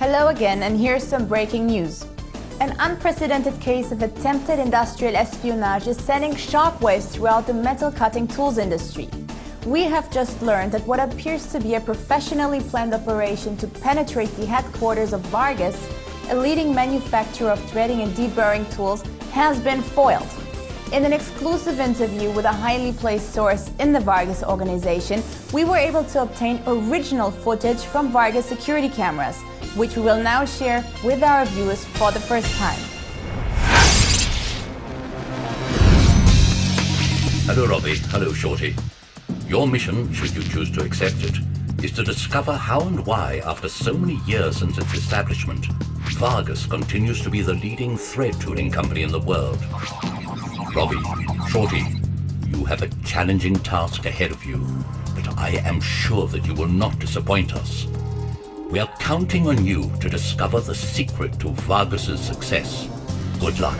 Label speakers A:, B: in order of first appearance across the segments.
A: Hello again, and here's some breaking news. An unprecedented case of attempted industrial espionage is sending shockwaves throughout the metal cutting tools industry. We have just learned that what appears to be a professionally planned operation to penetrate the headquarters of Vargus, a leading manufacturer of threading and deburring tools, has been foiled. In an exclusive interview with a highly placed source in the Vargus organization, we were able to obtain original footage from Vargus security cameras, which we will now share with our viewers for the first time.
B: Hello, Robbie. Hello, Shorty. Your mission, should you choose to accept it, is to discover how and why, after so many years since its establishment, Vargus continues to be the leading thread tooling company in the world. Robbie, Shorty, you have a challenging task ahead of you, but I am sure that you will not disappoint us. We are counting on you to discover the secret to Vargus's success. Good luck.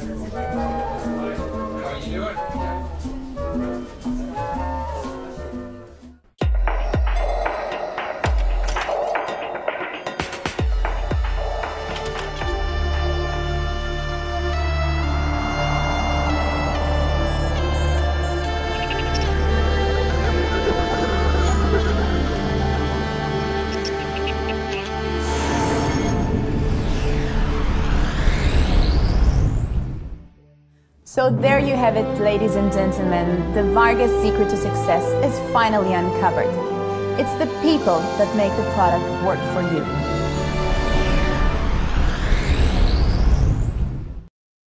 B: How are you doing?
A: So there you have it, ladies and gentlemen. The Vargus secret to success is finally uncovered. It's the people that make the product work for you.